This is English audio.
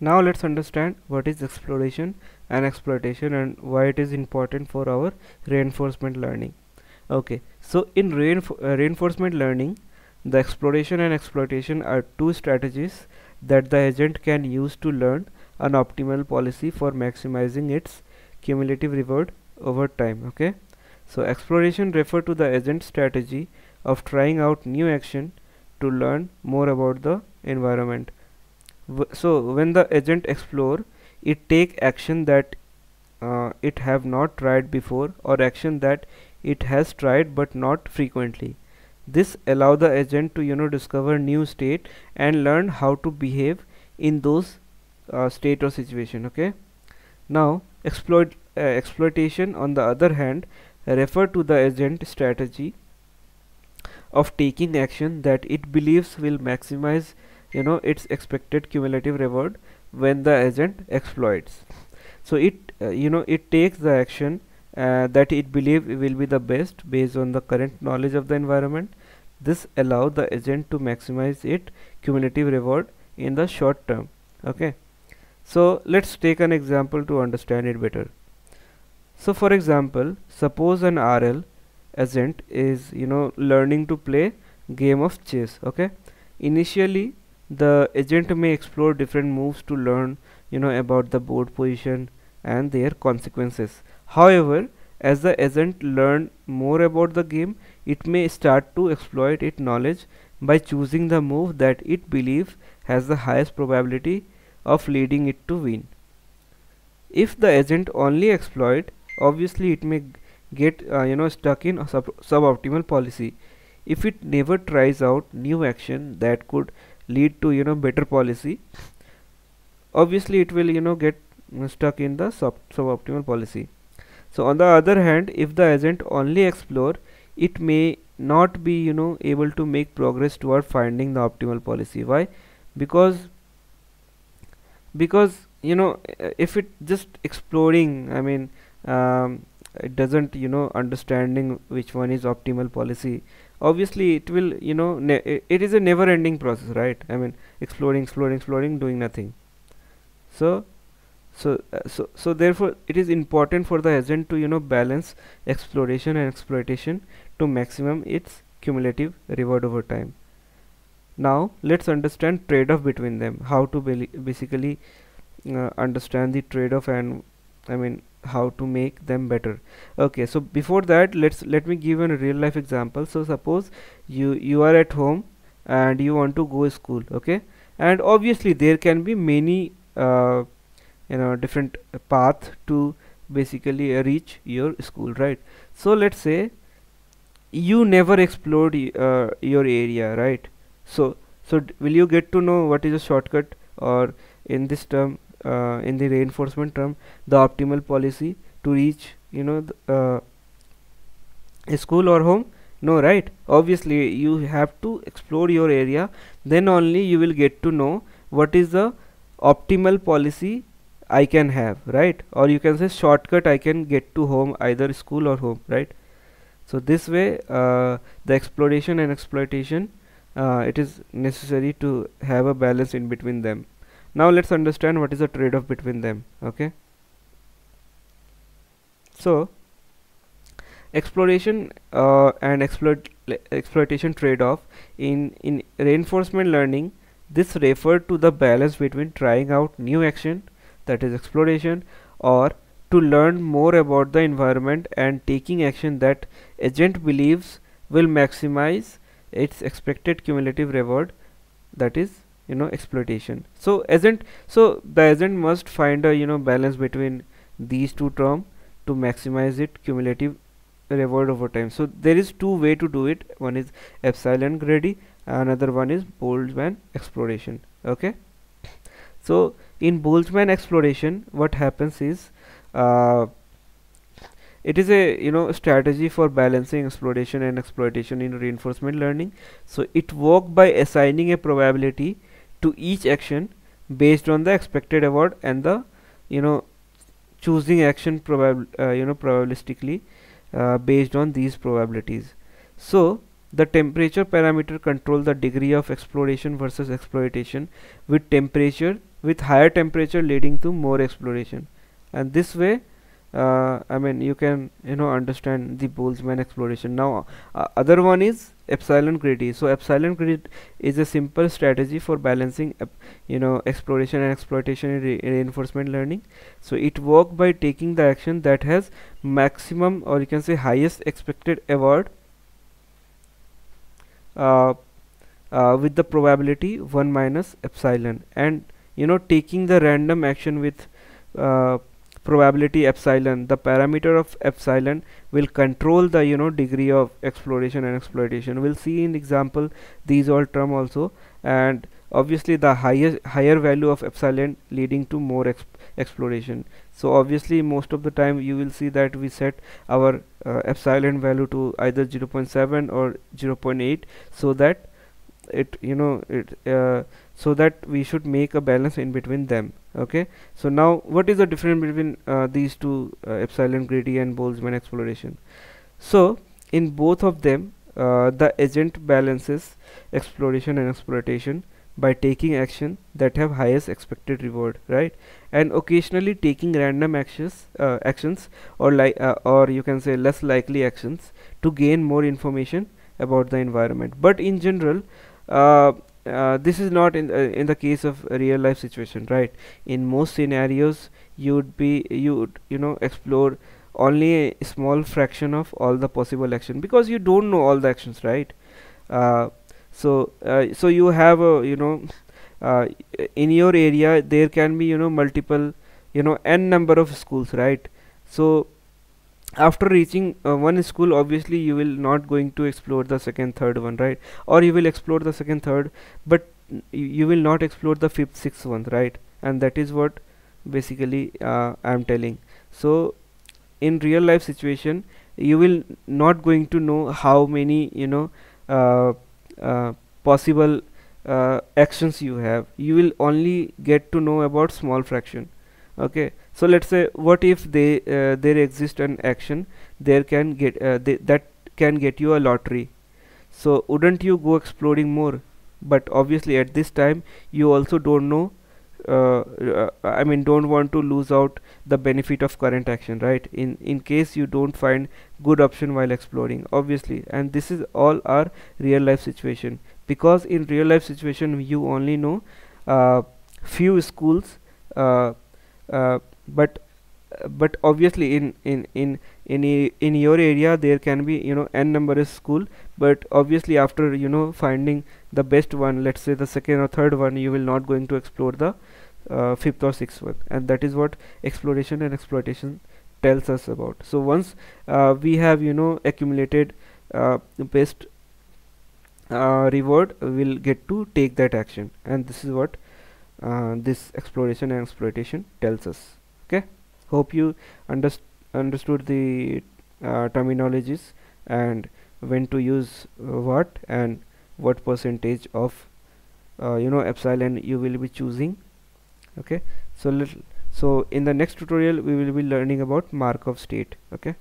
now let's understand what is exploration and exploitation and why it is important for our reinforcement learning. Okay so in reinf uh, reinforcement learning the exploration and exploitation are two strategies that the agent can use to learn an optimal policy for maximizing its cumulative reward over time okay? So exploration refer to the agent strategy of trying out new action to learn more about the environment so when the agent explore it take action that uh, it have not tried before or action that it has tried but not frequently. This allow the agent to you know discover new state and learn how to behave in those uh, state or situation okay? Now exploit uh, exploitation on the other hand refer to the agent strategy of taking action that it believes will maximize you know its expected cumulative reward when the agent exploits. So it uh, you know it takes the action uh, that it believe will be the best based on the current knowledge of the environment. This allow the agent to maximize its cumulative reward in the short term okay? So let's take an example to understand it better. So for example suppose an RL agent is you know learning to play game of chess okay? Initially the agent may explore different moves to learn you know about the board position and their consequences. However as the agent learn more about the game it may start to exploit its knowledge by choosing the move that it believes has the highest probability of leading it to win. If the agent only exploit obviously it may get uh, you know stuck in a sub suboptimal policy. If it never tries out new action that could lead to you know better policy. Obviously it will you know get stuck in the sub suboptimal policy. So on the other hand if the agent only explore it may not be you know able to make progress toward finding the optimal policy. Why? Because because you know if it just exploring i mean um, it doesn't you know understanding which one is optimal policy obviously it will you know it is a never ending process right? I mean exploring exploring exploring doing nothing. So so uh, so so therefore it is important for the agent to you know balance exploration and exploitation to maximum its cumulative reward over time. Now let's understand trade-off between them. How to basically uh, understand the trade-off and i mean how to make them better. Okay so before that let's let me give a real life example. So suppose you you are at home and you want to go school okay? And obviously there can be many uh, you know different path to basically uh, reach your school right? So let's say you never explored uh, your area right? So so will you get to know what is a shortcut or in this term uh, in the reinforcement term the optimal policy to reach you know the, uh, school or home? No right? Obviously you have to explore your area. Then only you will get to know what is the optimal policy I can have right? Or you can say shortcut I can get to home either school or home right? So this way uh, the exploration and exploitation uh, it is necessary to have a balance in between them now let's understand what is the trade-off between them okay? So exploration uh, and exploit exploitation trade-off in in reinforcement learning this refer to the balance between trying out new action that is exploration or to learn more about the environment and taking action that agent believes will maximize its expected cumulative reward that is you know exploitation. So agent so the agent must find a you know balance between these two term to maximize it cumulative reward over time. So there is two way to do it. One is epsilon greedy another one is boltzmann exploration okay? So in boltzmann exploration what happens is uh, it is a you know strategy for balancing exploration and exploitation in reinforcement learning. So it work by assigning a probability to each action based on the expected reward and the you know choosing action probab uh, you know probabilistically uh, based on these probabilities. So the temperature parameter control the degree of exploration versus exploitation with temperature with higher temperature leading to more exploration. And this way uh, I mean you can you know understand the Boltzmann exploration. Now uh, other one is epsilon greedy so epsilon greedy is a simple strategy for balancing you know exploration and exploitation in, re reinforcement learning. So it work by taking the action that has maximum or you can say highest expected award uh, uh, with the probability 1 minus epsilon. And you know taking the random action with uh, probability epsilon the parameter of epsilon will control the you know degree of exploration and exploitation. We'll see in example these all term also. And obviously the higher higher value of epsilon leading to more exp exploration. So obviously most of the time you will see that we set our uh, epsilon value to either 0.7 or 0.8 so that it you know it uh, so that we should make a balance in between them okay? So now what is the difference between uh, these two uh, epsilon greedy and Boltzmann exploration? So in both of them uh, the agent balances exploration and exploitation by taking action that have highest expected reward right? And occasionally taking random actions uh, actions or like uh, or you can say less likely actions to gain more information about the environment. But in general this is not in uh, in the case of real life situation right? In most scenarios you would be you would you know explore only a small fraction of all the possible action because you don't know all the actions right? Uh, so uh, so you have a you know uh, in your area there can be you know multiple you know n number of schools right? So after reaching uh, one school obviously you will not going to explore the second third one right? Or you will explore the second third but you will not explore the fifth sixth one right? And that is what basically uh, I am telling. So in real life situation you will not going to know how many you know uh, uh possible uh, actions you have. You will only get to know about small fraction okay so let's say what if they uh, there exist an action there can get uh, that can get you a lottery. So wouldn't you go exploring more? But obviously at this time you also don't know uh, uh, I mean don't want to lose out the benefit of current action right? In in case you don't find good option while exploring obviously. And this is all our real life situation. Because in real life situation you only know uh, few schools uh, but but obviously in in in in in your area there can be you know n number of school. But obviously after you know finding the best one let's say the second or third one you will not going to explore the uh, fifth or sixth one. And that is what exploration and exploitation tells us about. So once uh, we have you know accumulated uh, best uh, reward we'll get to take that action. And this is what uh, this exploration and exploitation tells us. Okay? Hope you underst understood the uh, terminologies and when to use uh, what and what percentage of uh, you know epsilon you will be choosing. Okay? So little so in the next tutorial we will be learning about Markov state. Okay